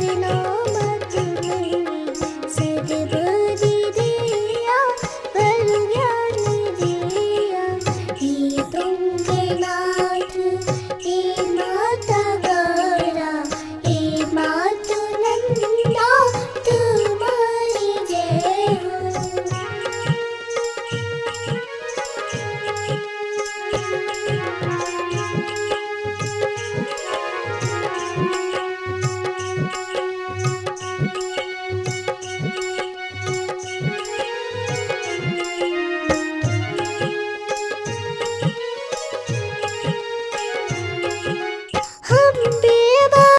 no